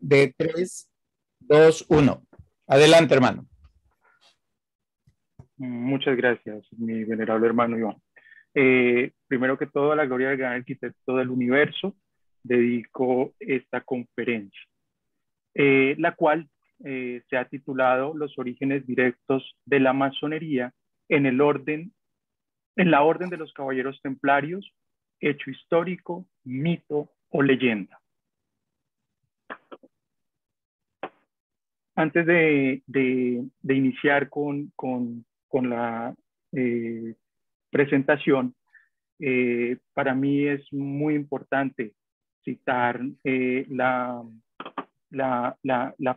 de 3, 2, 1. Adelante, hermano. Muchas gracias, mi venerable hermano Iván. Eh, primero que todo, a la gloria del gran arquitecto del universo, dedico esta conferencia, eh, la cual eh, se ha titulado Los orígenes directos de la masonería en el orden, en la orden de los caballeros templarios, hecho histórico, mito o leyenda. Antes de, iniciar con, la eh, presentación, eh, para mí es muy importante citar eh, la,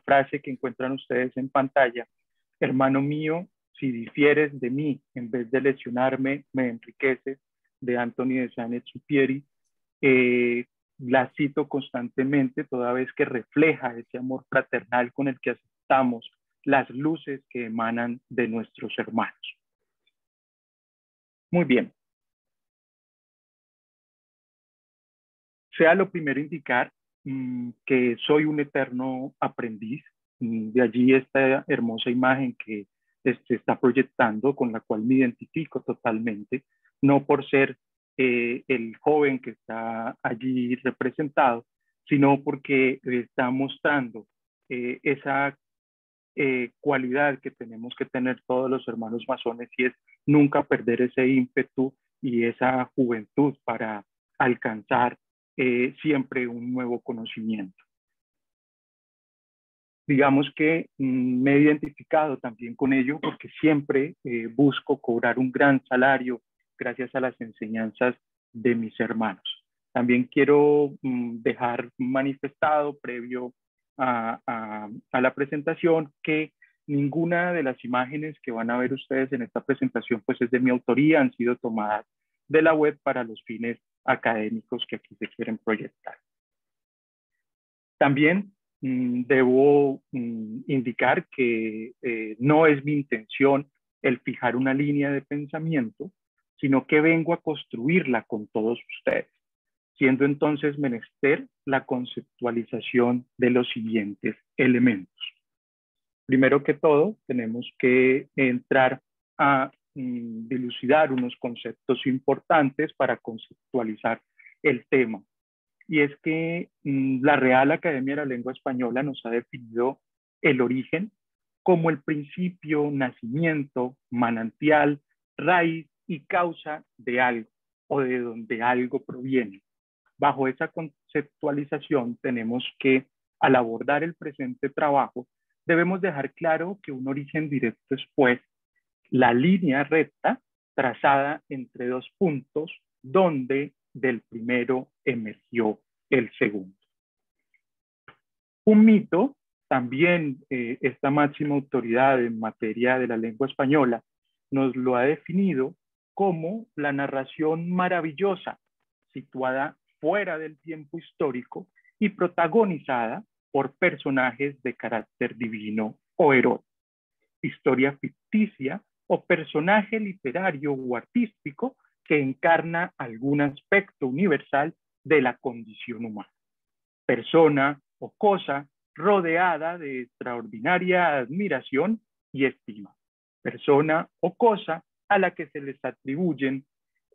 frase que encuentran ustedes en pantalla. Hermano mío, si difieres de mí, en vez de lesionarme, me enriqueces, de Anthony de Saint-Exupéry. Eh, la cito constantemente toda vez que refleja ese amor fraternal con el que aceptamos las luces que emanan de nuestros hermanos. Muy bien. Sea lo primero indicar mm, que soy un eterno aprendiz. De allí esta hermosa imagen que se este, está proyectando, con la cual me identifico totalmente, no por ser eh, el joven que está allí representado, sino porque está mostrando eh, esa eh, cualidad que tenemos que tener todos los hermanos masones y es nunca perder ese ímpetu y esa juventud para alcanzar siempre un nuevo conocimiento. Digamos que mm, me he identificado también con ello porque siempre busco cobrar un gran salario gracias a las enseñanzas de mis hermanos. También quiero mm, dejar manifestado previo a, la presentación que ninguna de las imágenes que van a ver ustedes en esta presentación pues es de mi autoría, han sido tomadas de la web para los fines académicos que aquí se quieren proyectar. También mm, debo mm, indicar que eh, no es mi intención el fijar una línea de pensamiento, sino que vengo a construirla con todos ustedes, siendo entonces menester la conceptualización de los siguientes elementos. Primero que todo, tenemos que entrar a mm, dilucidar unos conceptos importantes para conceptualizar el tema. Y es que mm, la Real Academia de la Lengua Española nos ha definido el origen como el principio, nacimiento, manantial, raíz y causa de algo o de donde algo proviene. Bajo esa conceptualización tenemos que, al abordar el presente trabajo, debemos dejar claro que un origen directo es, pues, la línea recta trazada entre dos puntos donde del primero emergió el segundo. Un mito, también eh, esta máxima autoridad en materia de la lengua española, nos lo ha definido como la narración maravillosa, situada fuera del tiempo histórico y protagonizada por personajes de carácter divino o heroico, historia ficticia o personaje literario o artístico que encarna algún aspecto universal de la condición humana. Persona o cosa rodeada de extraordinaria admiración y estima. Persona o cosa a la que se les atribuyen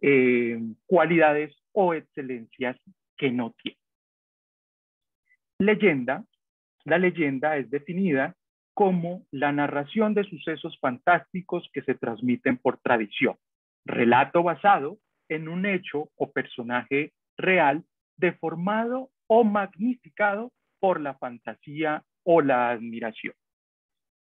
eh, cualidades o excelencias que no tienen. Leyenda. La leyenda es definida como la narración de sucesos fantásticos que se transmiten por tradición, relato basado en un hecho o personaje real deformado o magnificado por la fantasía o la admiración.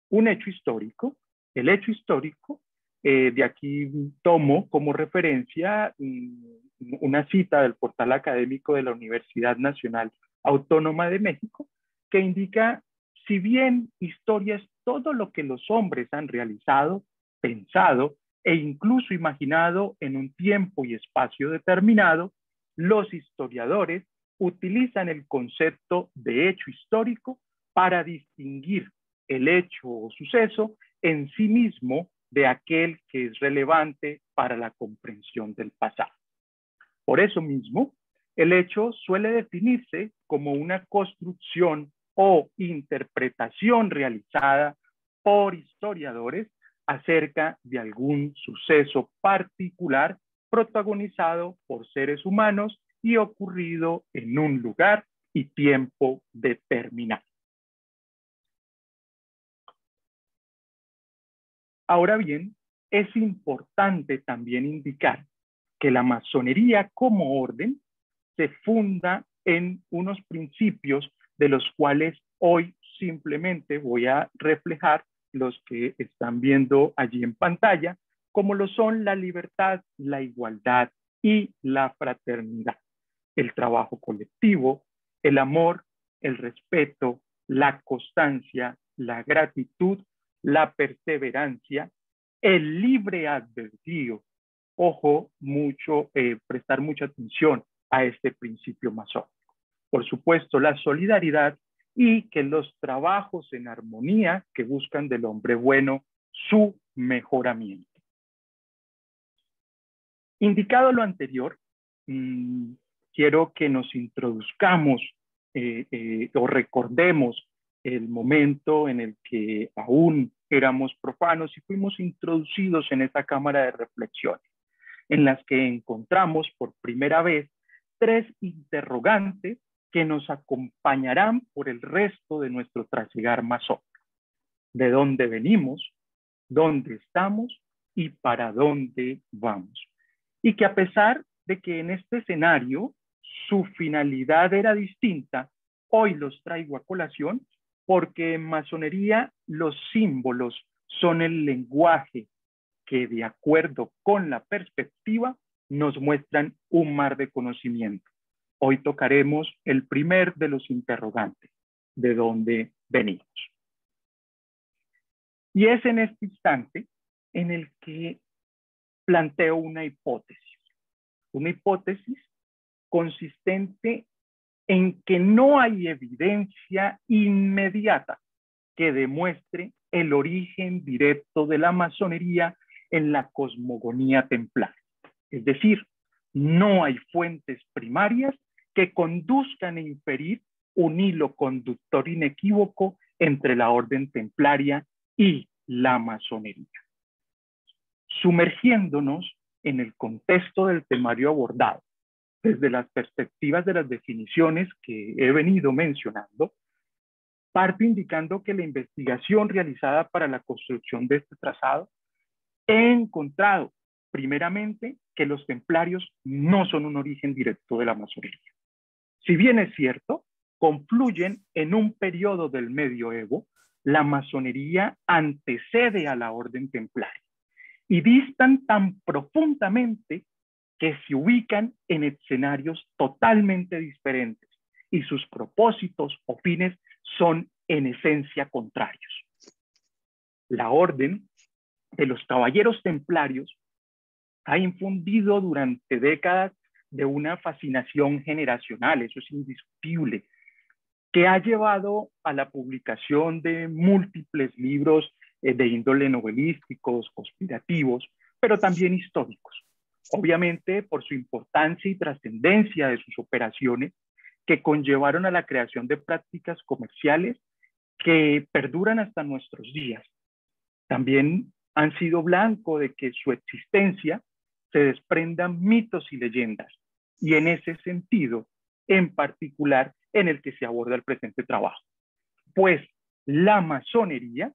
Un hecho histórico, el hecho histórico eh, de aquí tomo como referencia mm, una cita del portal académico de la Universidad Nacional Autónoma de México que indica, si bien historia es todo lo que los hombres han realizado, pensado e incluso imaginado en un tiempo y espacio determinado, los historiadores utilizan el concepto de hecho histórico para distinguir el hecho o suceso en sí mismo de aquel que es relevante para la comprensión del pasado. Por eso mismo, el hecho suele definirse como una construcción o interpretación realizada por historiadores acerca de algún suceso particular protagonizado por seres humanos y ocurrido en un lugar y tiempo determinado. Ahora bien, es importante también indicar que la masonería como orden se funda en unos principios de los cuales hoy simplemente voy a reflejar los que están viendo allí en pantalla, como lo son la libertad, la igualdad y la fraternidad, el trabajo colectivo, el amor, el respeto, la constancia, la gratitud, la perseverancia, el libre advertido. Ojo, mucho, eh, prestar mucha atención a este principio masónico. Por supuesto, la solidaridad y que los trabajos en armonía que buscan del hombre bueno su mejoramiento. Indicado lo anterior, mm, quiero que nos introduzcamos eh, eh, o recordemos el momento en el que aún éramos profanos y fuimos introducidos en esta cámara de reflexiones, en las que encontramos por primera vez tres interrogantes que nos acompañarán por el resto de nuestro trasigar masónico. ¿De dónde venimos? ¿Dónde estamos? ¿Y para dónde vamos? Y que a pesar de que en este escenario su finalidad era distinta, hoy los traigo a colación porque en masonería los símbolos son el lenguaje que de acuerdo con la perspectiva nos muestran un mar de conocimiento. Hoy tocaremos el primer de los interrogantes, de dónde venimos. Y es en este instante en el que planteo una hipótesis, una hipótesis consistente en que no hay evidencia inmediata que demuestre el origen directo de la masonería en la cosmogonía templar. Es decir, no hay fuentes primarias que conduzcan a inferir un hilo conductor inequívoco entre la orden templaria y la masonería. Sumergiéndonos en el contexto del temario abordado, desde las perspectivas de las definiciones que he venido mencionando, parte indicando que la investigación realizada para la construcción de este trazado he encontrado primeramente que los templarios no son un origen directo de la masonería. Si bien es cierto, confluyen en un periodo del medioevo, la masonería antecede a la orden templaria y distan tan profundamente que se ubican en escenarios totalmente diferentes y sus propósitos o fines son en esencia contrarios. La orden de los caballeros templarios ha infundido durante décadas de una fascinación generacional, eso es indiscutible, que ha llevado a la publicación de múltiples libros eh, de índole novelísticos, conspirativos, pero también históricos. Obviamente por su importancia y trascendencia de sus operaciones que conllevaron a la creación de prácticas comerciales que perduran hasta nuestros días. También han sido blanco de que su existencia se desprendan mitos y leyendas y en ese sentido, en particular, en el que se aborda el presente trabajo. Pues la masonería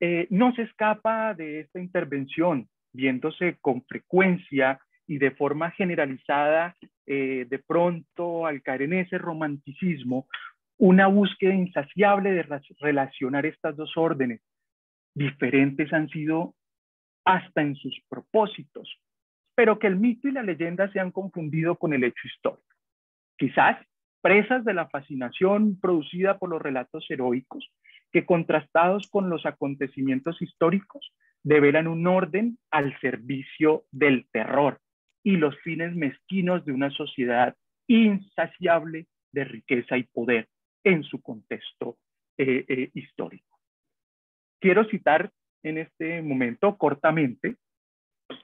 eh, no se escapa de esta intervención, viéndose con frecuencia y de forma generalizada, eh, de pronto al caer en ese romanticismo, una búsqueda insaciable de relacionar estas dos órdenes. Diferentes han sido hasta en sus propósitos, pero que el mito y la leyenda se han confundido con el hecho histórico. Quizás presas de la fascinación producida por los relatos heroicos, que contrastados con los acontecimientos históricos, develan un orden al servicio del terror y los fines mezquinos de una sociedad insaciable de riqueza y poder en su contexto eh, eh, histórico. Quiero citar en este momento cortamente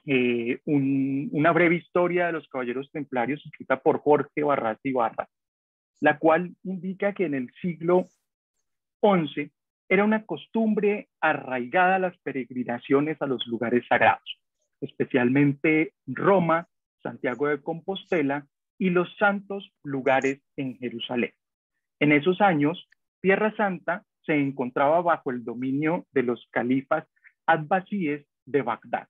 eh, una breve historia de los caballeros templarios escrita por Jorge Barras Ibarra, la cual indica que en el siglo XI era una costumbre arraigada a las peregrinaciones a los lugares sagrados, especialmente Roma, Santiago de Compostela y los santos lugares en Jerusalén. En esos años, Tierra Santa se encontraba bajo el dominio de los califas abbasíes de Bagdad,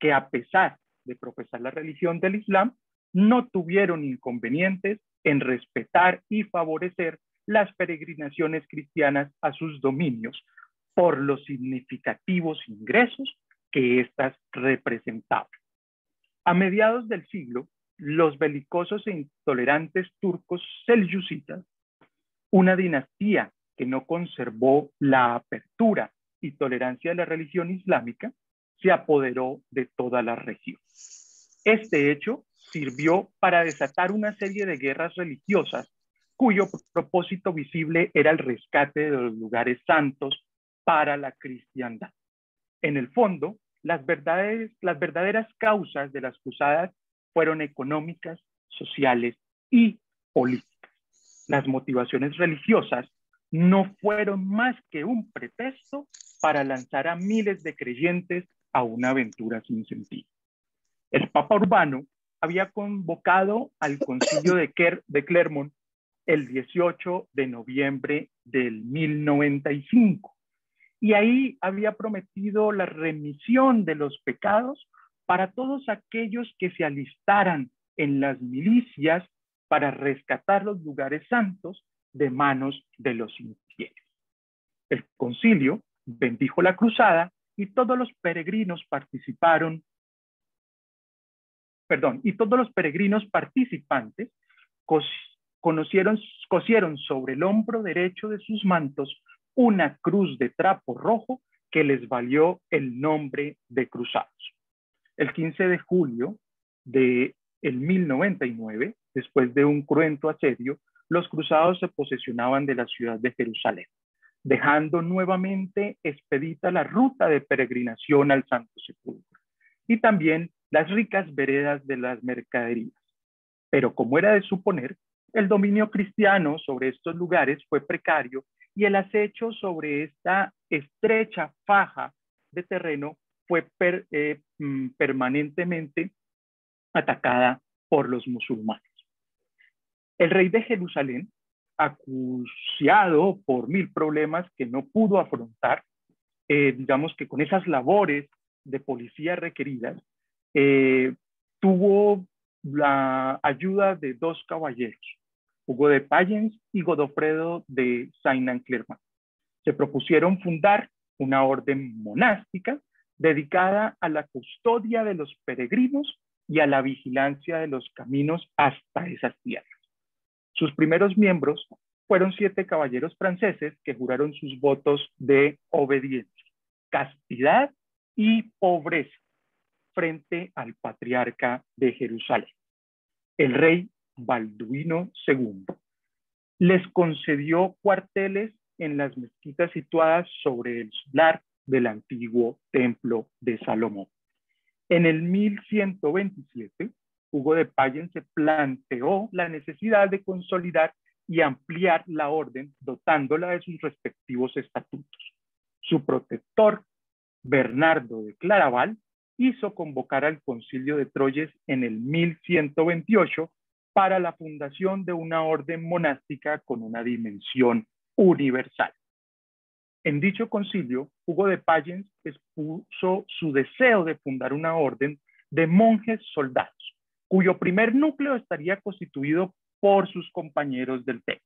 que a pesar de profesar la religión del Islam, no tuvieron inconvenientes en respetar y favorecer las peregrinaciones cristianas a sus dominios por los significativos ingresos que éstas representaban. A mediados del siglo, los belicosos e intolerantes turcos selyucitas, una dinastía que no conservó la apertura y tolerancia de la religión islámica, se apoderó de toda la región. Este hecho sirvió para desatar una serie de guerras religiosas cuyo propósito visible era el rescate de los lugares santos para la cristiandad. En el fondo, las, las verdaderas causas de las cruzadas fueron económicas, sociales y políticas. Las motivaciones religiosas no fueron más que un pretexto para lanzar a miles de creyentes a una aventura sin sentido. El Papa Urbano había convocado al concilio de Clermont el 18 de noviembre del 1095 y ahí había prometido la remisión de los pecados para todos aquellos que se alistaran en las milicias para rescatar los lugares santos de manos de los infieles. El concilio bendijo la cruzada y todos los peregrinos participaron perdón, y todos los peregrinos participantes conocieron, cosieron sobre el hombro derecho de sus mantos una cruz de trapo rojo que les valió el nombre de cruzados. El 15 de julio de el 1099, después de un cruento asedio, los cruzados se posesionaban de la ciudad de Jerusalén, dejando nuevamente expedita la ruta de peregrinación al Santo Sepulcro y también las ricas veredas de las mercaderías. Pero como era de suponer, el dominio cristiano sobre estos lugares fue precario y el acecho sobre esta estrecha faja de terreno fue eh, mm, permanentemente atacada por los musulmanes. El rey de Jerusalén, acuciado por mil problemas que no pudo afrontar, eh, digamos que con esas labores de policía requeridas, eh, tuvo la ayuda de dos caballeros, Hugo de Payens y Godofredo de Saint-Clermont. Se propusieron fundar una orden monástica dedicada a la custodia de los peregrinos y a la vigilancia de los caminos hasta esas tierras. Sus primeros miembros fueron siete caballeros franceses que juraron sus votos de obediencia, castidad y pobreza frente al patriarca de Jerusalén, el rey Balduino II. Les concedió cuarteles en las mezquitas situadas sobre el solar del antiguo templo de Salomón. En el 1127, Hugo de Payen se planteó la necesidad de consolidar y ampliar la orden, dotándola de sus respectivos estatutos. Su protector, Bernardo de Claraval, hizo convocar al concilio de Troyes en el 1128 para la fundación de una orden monástica con una dimensión universal. En dicho concilio, Hugo de Payens expuso su deseo de fundar una orden de monjes soldados, cuyo primer núcleo estaría constituido por sus compañeros del templo.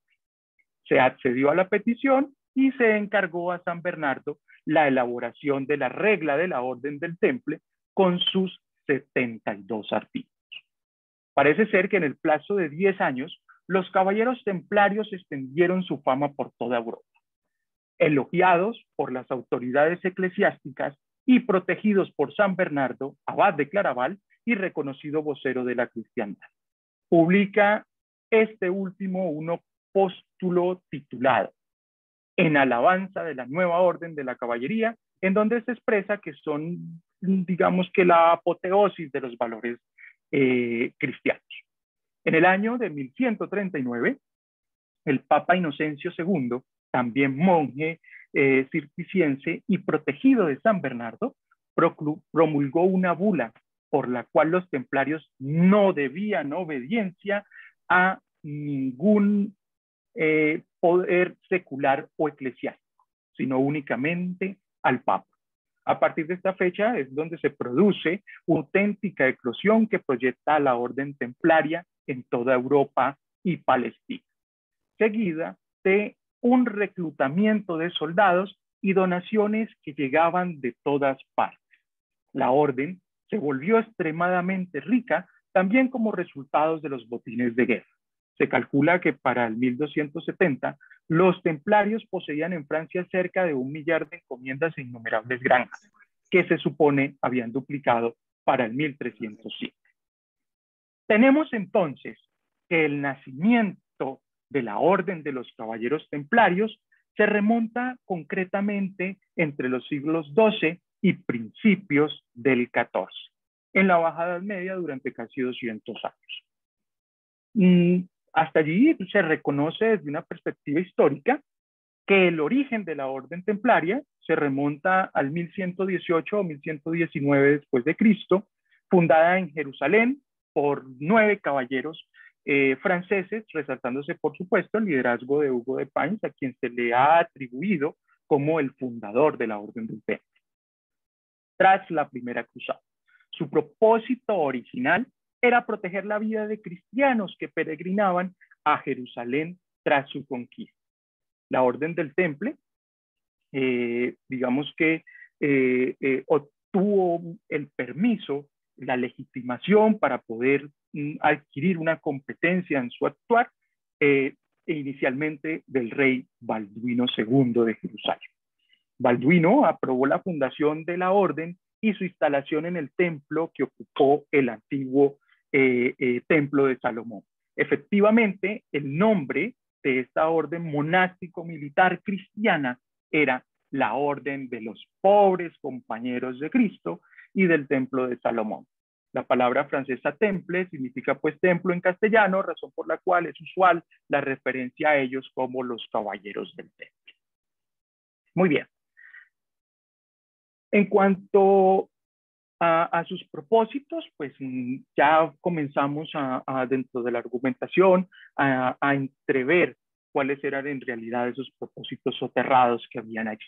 Se accedió a la petición y se encargó a San Bernardo la elaboración de la regla de la orden del temple con sus 72 artículos. Parece ser que en el plazo de 10 años, los caballeros templarios extendieron su fama por toda Europa elogiados por las autoridades eclesiásticas y protegidos por San Bernardo, abad de Claraval y reconocido vocero de la cristiandad. Publica este último un póstulo titulado En alabanza de la nueva orden de la caballería, en donde se expresa que son, digamos que la apoteosis de los valores eh, cristianos. En el año de 1139, el Papa Inocencio II, también monje eh, y protegido de San Bernardo, promulgó una bula por la cual los templarios no debían obediencia a ningún eh, poder secular o eclesiástico, sino únicamente al Papa. A partir de esta fecha es donde se produce una auténtica eclosión que proyecta a la orden templaria en toda Europa y Palestina, seguida de un reclutamiento de soldados y donaciones que llegaban de todas partes. La orden se volvió extremadamente rica también como resultado de los botines de guerra. Se calcula que para el 1270 los templarios poseían en Francia cerca de un millar de encomiendas e innumerables granjas, que se supone habían duplicado para el 1307. Tenemos entonces que el nacimiento de la Orden de los Caballeros Templarios se remonta concretamente entre los siglos XII y principios del XIV, en la Baja Edad Media durante casi 200 años. Hasta allí se reconoce desde una perspectiva histórica que el origen de la orden templaria se remonta al 1118 o 1119 después de Cristo, fundada en Jerusalén por nueve caballeros eh, franceses, resaltándose por supuesto el liderazgo de Hugo de Pines, a quien se le ha atribuido como el fundador de la Orden del Temple. Tras la Primera Cruzada, su propósito original era proteger la vida de cristianos que peregrinaban a Jerusalén tras su conquista. La Orden del Temple, eh, digamos que eh, obtuvo el permiso, la legitimación para poder adquirir una competencia en su actuar, eh, e inicialmente del rey Balduino II de Jerusalén. Balduino aprobó la fundación de la orden y su instalación en el templo que ocupó el antiguo eh, eh, templo de Salomón. Efectivamente, el nombre de esta orden monástico-militar cristiana era la Orden de los Pobres Compañeros de Cristo y del Templo de Salomón. La palabra francesa temple significa pues templo en castellano, razón por la cual es usual la referencia a ellos como los caballeros del templo. Muy bien. En cuanto a, sus propósitos, pues mm, ya comenzamos a, dentro de la argumentación a, a entrever cuáles eran en realidad esos propósitos soterrados que habían allí.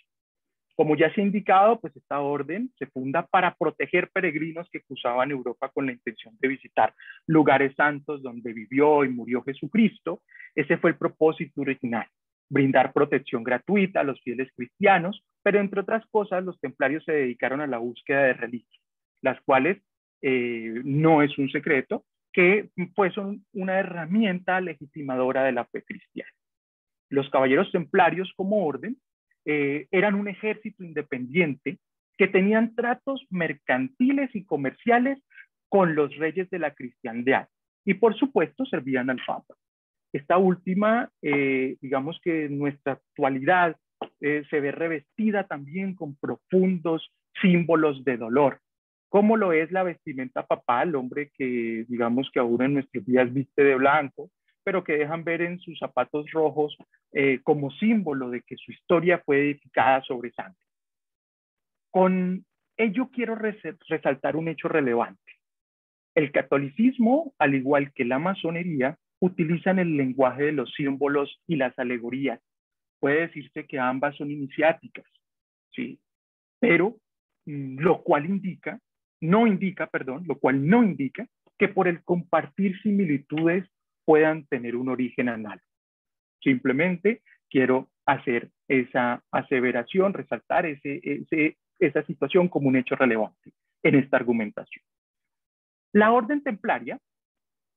Como ya se ha indicado, pues esta orden se funda para proteger peregrinos que cruzaban Europa con la intención de visitar lugares santos donde vivió y murió Jesucristo. Ese fue el propósito original, brindar protección gratuita a los fieles cristianos, pero entre otras cosas los templarios se dedicaron a la búsqueda de reliquias, las cuales eh, no es un secreto, que pues son una herramienta legitimadora de la fe cristiana. Los caballeros templarios como orden eh, eran un ejército independiente que tenían tratos mercantiles y comerciales con los reyes de la cristiandad y por supuesto servían al Papa. Esta última, eh, digamos que en nuestra actualidad se ve revestida también con profundos símbolos de dolor, como lo es la vestimenta papal, hombre que digamos que aún en nuestros días viste de blanco, pero que dejan ver en sus zapatos rojos eh, como símbolo de que su historia fue edificada sobre sangre. Con ello quiero resaltar un hecho relevante. El catolicismo, al igual que la masonería, utilizan el lenguaje de los símbolos y las alegorías. Puede decirse que ambas son iniciáticas, ¿sí? Pero mm, lo cual indica, no indica, perdón, lo cual no indica que por el compartir similitudes puedan tener un origen análogo. Simplemente quiero hacer esa aseveración, resaltar esa situación como un hecho relevante en esta argumentación. La orden templaria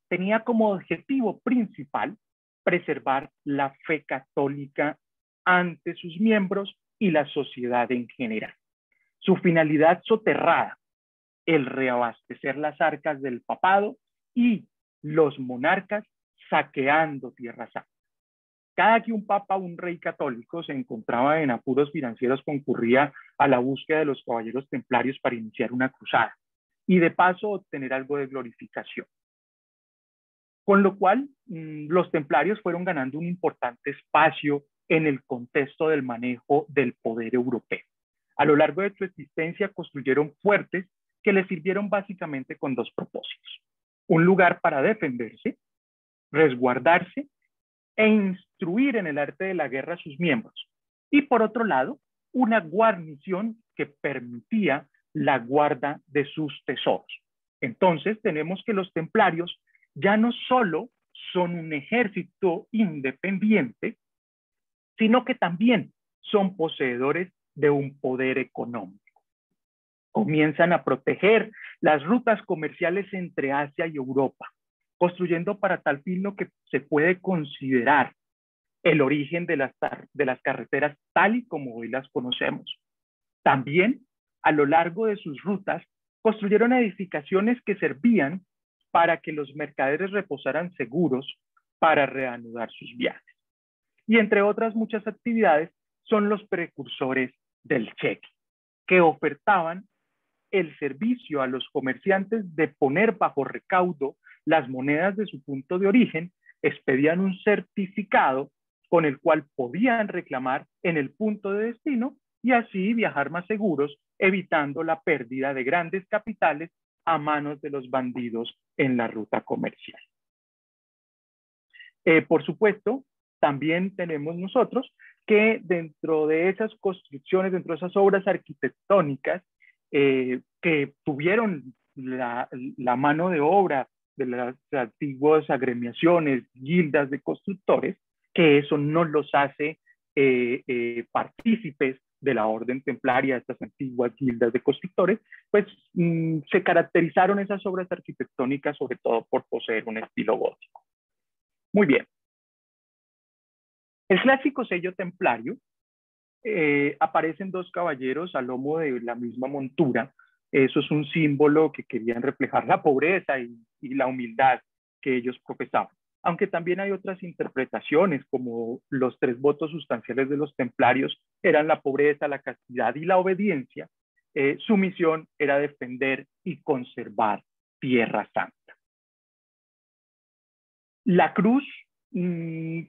tenía como objetivo principal preservar la fe católica ante sus miembros y la sociedad en general. Su finalidad soterrada, el reabastecer las arcas del papado y los monarcas saqueando Tierra Santa. Cada que un papa o un rey católico se encontraba en apuros financieros, concurría a la búsqueda de los caballeros templarios para iniciar una cruzada y de paso obtener algo de glorificación. con lo cual mm, los templarios fueron ganando un importante espacio en el contexto del manejo del poder europeo. A lo largo de su existencia construyeron fuertes que les sirvieron básicamente con dos propósitos. Un lugar para defenderse, resguardarse e instruir en el arte de la guerra a sus miembros. Y por otro lado, una guarnición que permitía la guarda de sus tesoros. Entonces tenemos que los templarios ya no solo son un ejército independiente, sino que también son poseedores de un poder económico. Comienzan a proteger las rutas comerciales entre Asia y Europa, construyendo para tal fin lo que se puede considerar el origen de las, de las carreteras tal y como hoy las conocemos. También, a lo largo de sus rutas, construyeron edificaciones que servían para que los mercaderes reposaran seguros para reanudar sus viajes. Y entre otras muchas actividades, son los precursores del cheque, que ofertaban el servicio a los comerciantes de poner bajo recaudo las monedas de su punto de origen, expedían un certificado con el cual podían reclamar en el punto de destino y así viajar más seguros, evitando la pérdida de grandes capitales a manos de los bandidos en la ruta comercial. Eh, por supuesto, también tenemos nosotros que dentro de esas construcciones, dentro de esas obras arquitectónicas eh, que tuvieron la, mano de obra de las antiguas agremiaciones, guildas de constructores, que eso no los hace eh, eh, partícipes de la orden templaria, estas antiguas guildas de constructores, pues mm, se caracterizaron esas obras arquitectónicas sobre todo por poseer un estilo gótico. Muy bien. El clásico sello templario eh, aparecen dos caballeros al lomo de la misma montura. Eso es un símbolo que querían reflejar la pobreza y, la humildad que ellos profesaban. Aunque también hay otras interpretaciones, como los tres votos sustanciales de los templarios eran la pobreza, la castidad y la obediencia, eh, su misión era defender y conservar Tierra Santa. La cruz mm,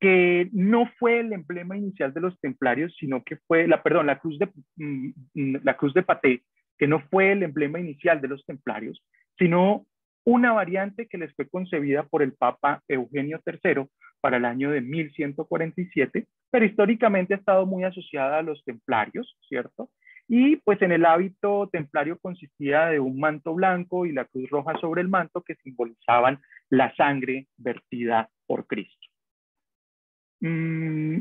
que no fue el emblema inicial de los templarios, sino que fue, la, perdón, la cruz de, mm, la cruz de Paté, que no fue el emblema inicial de los templarios, sino una variante que les fue concebida por el Papa Eugenio III para el año de 1147, pero históricamente ha estado muy asociada a los templarios, ¿cierto? Y pues en el hábito templario consistía de un manto blanco y la cruz roja sobre el manto que simbolizaban la sangre vertida por Cristo. Mm,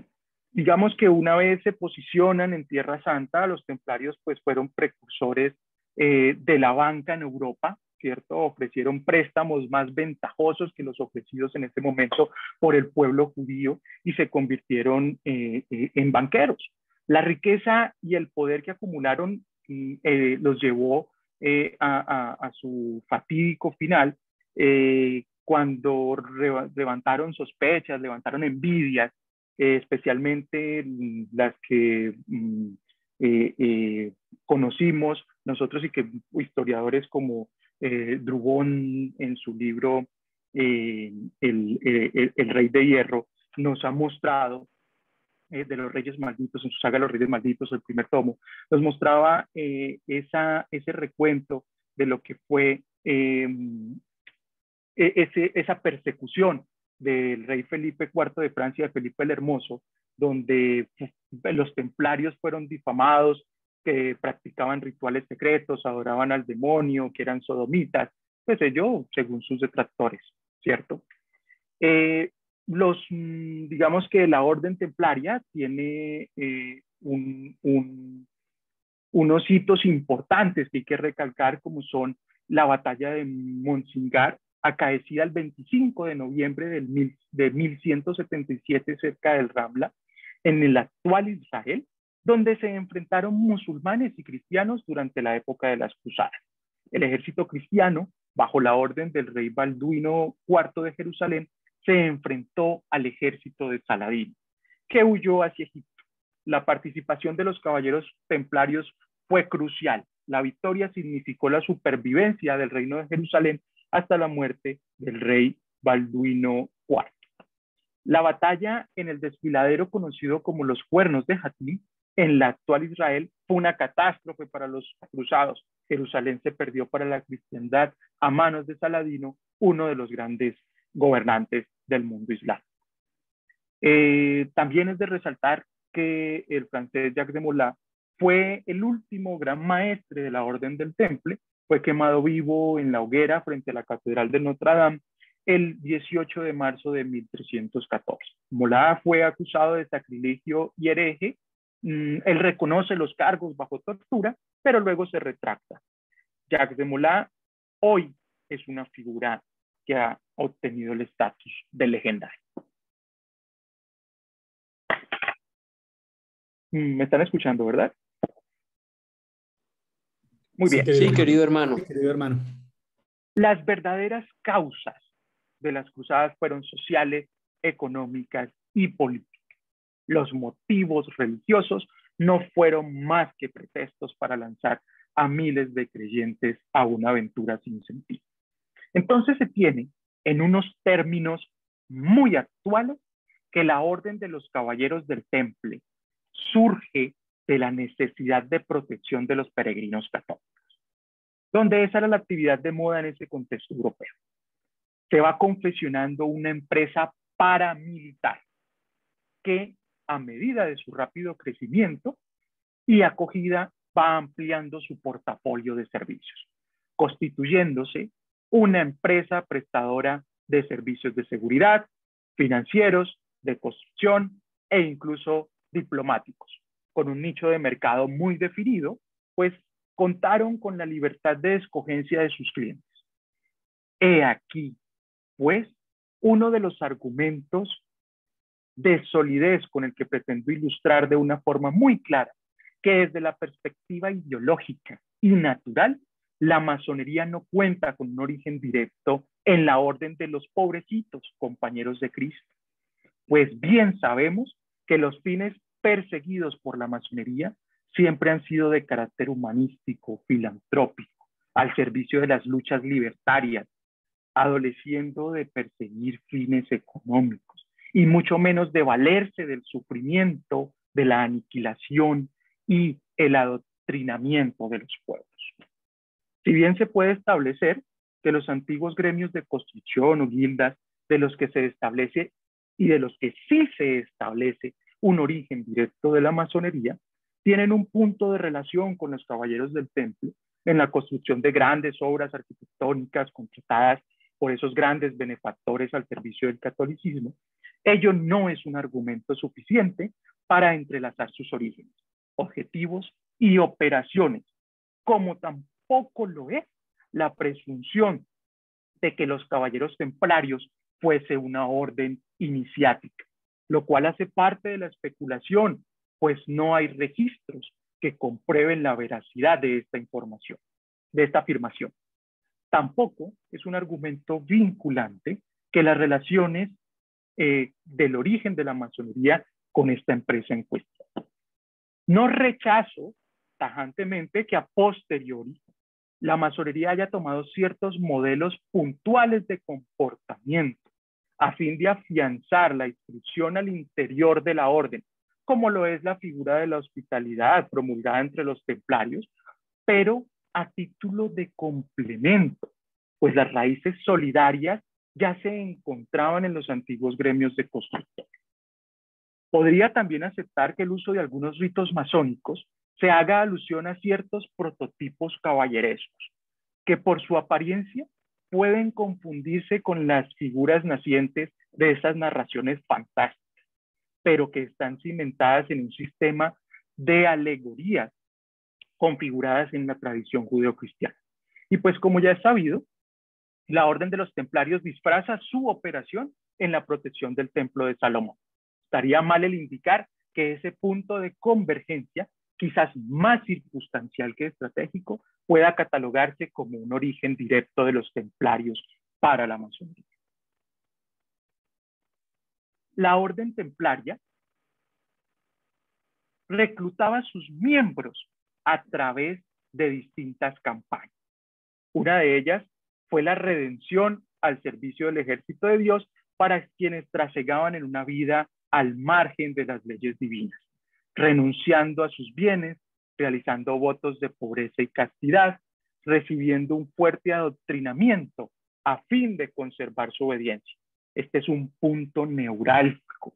digamos que una vez se posicionan en Tierra Santa, los templarios pues fueron precursores eh, de la banca en Europa, ¿cierto? Ofrecieron préstamos más ventajosos que los ofrecidos en ese momento por el pueblo judío y se convirtieron eh, eh, en banqueros. La riqueza y el poder que acumularon mm, los llevó a, a, su fatídico final cuando levantaron sospechas, levantaron envidias, eh, especialmente las que mm, eh, eh, conocimos nosotros y que historiadores como Drubón en su libro el, el, Rey de Hierro nos ha mostrado de los Reyes Malditos, en su saga Los Reyes Malditos, el primer tomo, nos mostraba esa, ese recuento de lo que fue e-, ese, esa persecución del rey Felipe IV de Francia, de Felipe el Hermoso, donde pues, los templarios fueron difamados, que practicaban rituales secretos, adoraban al demonio, que eran sodomitas, pues ello según sus detractores, ¿cierto? Eh, los, mm, digamos que la orden templaria tiene eh, un, unos hitos importantes que hay que recalcar, como son la batalla de Monsingar, acaecida el 25 de noviembre del de 1177 cerca del Ramla, en el actual Israel, donde se enfrentaron musulmanes y cristianos durante la época de las cruzadas. El ejército cristiano, bajo la orden del rey Balduino IV de Jerusalén, se enfrentó al ejército de Saladín, que huyó hacia Egipto. La participación de los caballeros templarios fue crucial. La victoria significó la supervivencia del reino de Jerusalén hasta la muerte del rey Balduino IV. La batalla en el desfiladero conocido como los Cuernos de Hatí, en la actual Israel, fue una catástrofe para los cruzados. Jerusalén se perdió para la cristiandad a manos de Saladino, uno de los grandes gobernantes del mundo islámico. Eh, también es de resaltar que el francés Jacques de Molay fue el último gran maestre de la Orden del Temple, fue quemado vivo en la hoguera frente a la Catedral de Notre Dame el 18 de marzo de 1314. Molá fue acusado de sacrilegio y hereje. Mm, él reconoce los cargos bajo tortura, pero luego se retracta. Jacques de Molá hoy es una figura que ha obtenido el estatus de legendario. Mm, ¿Me están escuchando, verdad? Muy bien. Sí, querido hermano. querido hermano. Las verdaderas causas de las cruzadas fueron sociales, económicas y políticas. Los motivos religiosos no fueron más que pretextos para lanzar a miles de creyentes a una aventura sin sentido. Entonces se tiene, en unos términos muy actuales, que la orden de los caballeros del temple surge de la necesidad de protección de los peregrinos católicos, donde esa era la actividad de moda en ese contexto europeo. Se va confesionando una empresa paramilitar que a medida de su rápido crecimiento y acogida va ampliando su portafolio de servicios, constituyéndose una empresa prestadora de servicios de seguridad, financieros, de construcción e incluso diplomáticos, con un nicho de mercado muy definido, pues contaron con la libertad de escogencia de sus clientes. He aquí, pues, uno de los argumentos de solidez con el que pretendo ilustrar de una forma muy clara que desde la perspectiva ideológica y natural, la masonería no cuenta con un origen directo en la orden de los pobrecitos compañeros de Cristo. Pues bien sabemos que los fines perseguidos por la masonería siempre han sido de carácter humanístico, filantrópico, al servicio de las luchas libertarias, adoleciendo de perseguir fines económicos y mucho menos de valerse del sufrimiento, de la aniquilación y el adoctrinamiento de los pueblos. Si bien se puede establecer que los antiguos gremios de construcción o guildas de los que se establece y de los que sí se establece un origen directo de la masonería, tienen un punto de relación con los caballeros del templo en la construcción de grandes obras arquitectónicas contratadas por esos grandes benefactores al servicio del catolicismo, ello no es un argumento suficiente para entrelazar sus orígenes, objetivos y operaciones, como tampoco lo es la presunción de que los caballeros templarios fuese una orden iniciática lo cual hace parte de la especulación, pues no hay registros que comprueben la veracidad de esta información, de esta afirmación. Tampoco es un argumento vinculante que las relaciones eh, del origen de la masonería con esta empresa en cuestión. No rechazo tajantemente que a posteriori la masonería haya tomado ciertos modelos puntuales de comportamiento a fin de afianzar la instrucción al interior de la orden, como lo es la figura de la hospitalidad promulgada entre los templarios, pero a título de complemento, pues las raíces solidarias ya se encontraban en los antiguos gremios de constructores. Podría también aceptar que el uso de algunos ritos masónicos se haga alusión a ciertos prototipos caballerescos, que por su apariencia pueden confundirse con las figuras nacientes de esas narraciones fantásticas, pero que están cimentadas en un sistema de alegorías configuradas en la tradición judeocristiana. Y pues como ya es sabido, la Orden de los Templarios disfraza su operación en la protección del Templo de Salomón. Estaría mal el indicar que ese punto de convergencia, quizás más circunstancial que estratégico, pueda catalogarse como un origen directo de los templarios para la masonería. La orden templaria reclutaba a sus miembros a través de distintas campañas. Una de ellas fue la redención al servicio del ejército de Dios para quienes trasegaban en una vida al margen de las leyes divinas, renunciando a sus bienes, realizando votos de pobreza y castidad, recibiendo un fuerte adoctrinamiento a fin de conservar su obediencia. Este es un punto neurálgico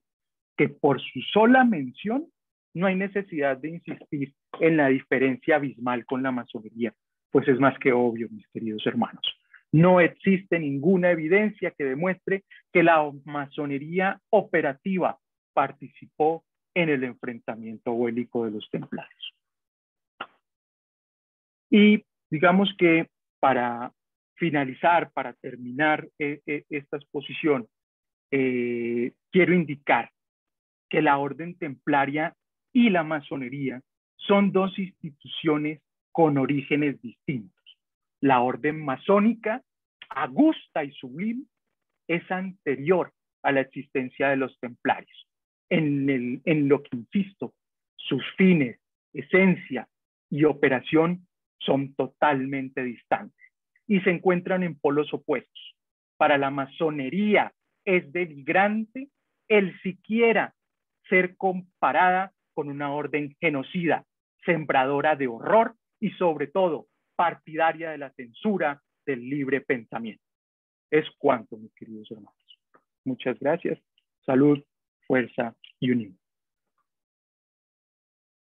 que por su sola mención no hay necesidad de insistir en la diferencia abismal con la masonería, pues es más que obvio, mis queridos hermanos. No existe ninguna evidencia que demuestre que la masonería operativa participó en el enfrentamiento bélico de los templarios. Y digamos que para finalizar, para terminar eh, eh, esta exposición, eh, quiero indicar que la orden templaria y la masonería son dos instituciones con orígenes distintos. La orden masónica, augusta y sublime, es anterior a la existencia de los templarios. En, en lo que insisto, sus fines, esencia y operación son totalmente distantes y se encuentran en polos opuestos. Para la masonería es denigrante el siquiera ser comparada con una orden genocida, sembradora de horror y sobre todo partidaria de la censura del libre pensamiento. Es cuanto, mis queridos hermanos. Muchas gracias. Salud, fuerza y unión.